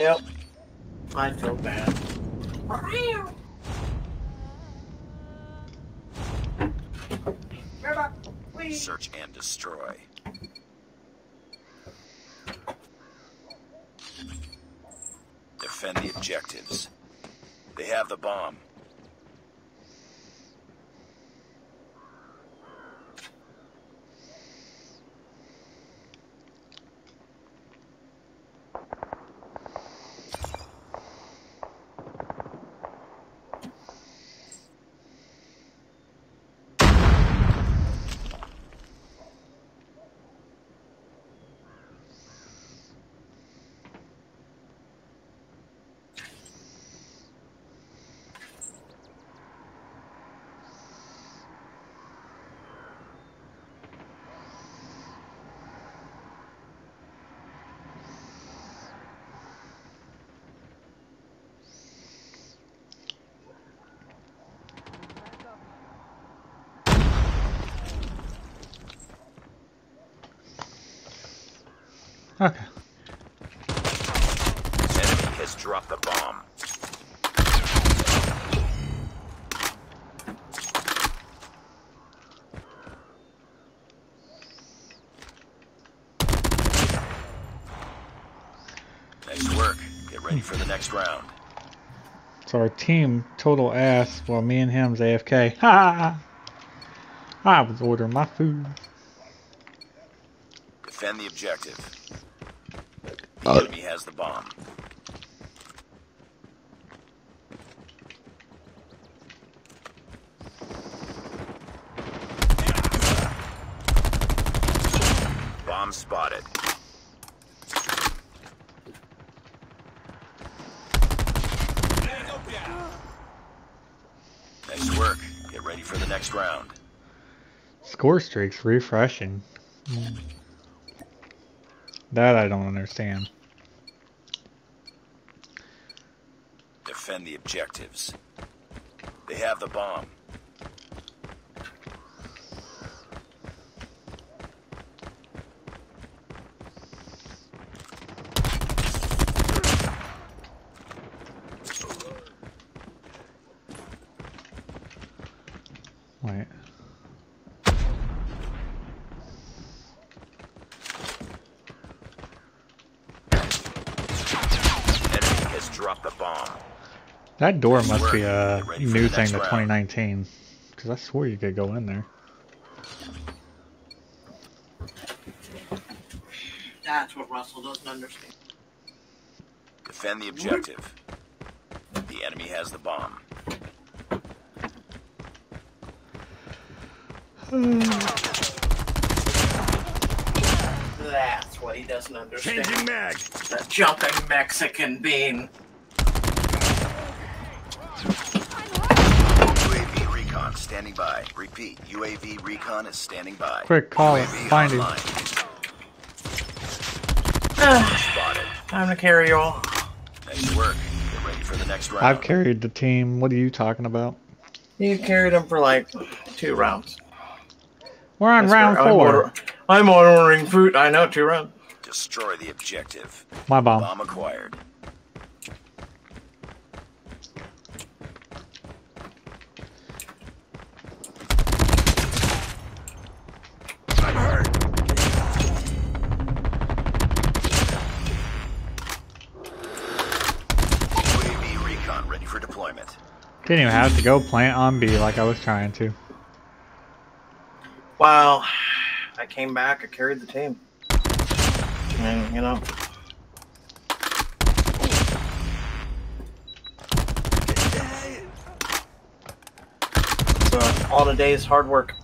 Yep. I feel bad. Search and destroy. Defend the objectives. They have the bomb. Okay. Enemy has dropped the bomb. Nice work. Get ready for the next round. So our team total ass while me and him's AFK. Ha! I was ordering my food. Defend the objective. The enemy has the bomb. Bomb spotted. Nice work. Get ready for the next round. Score streaks refreshing. Hmm. That I don't understand. Defend the objectives. They have the bomb. Wait. Enemy has dropped the bomb. That door must be a Get ready for new thing to 2019. Because I swore you could go in there. That's what Russell doesn't understand. Defend the objective. The enemy has the bomb. That's what he doesn't understand. Changing mag. The jumping Mexican bean. UAV recon standing by. Repeat. UAV recon is standing by. Quick, call it. UAV Find him. Spotted. Time to carry you all. Nice work. Get ready for the next round. I've carried the team. What are you talking about? You carried them for like two rounds. We're on That's round fair. I'm, four. order- I'm ordering fruit. I know, two rounds. Destroy the objective. My bomb. Bomb acquired. I'm hurt. UAV recon ready for deployment. Didn't even have to go plant on B like I was trying to. Well, I came back. I carried the team. And, you know. So, all the day's hard work.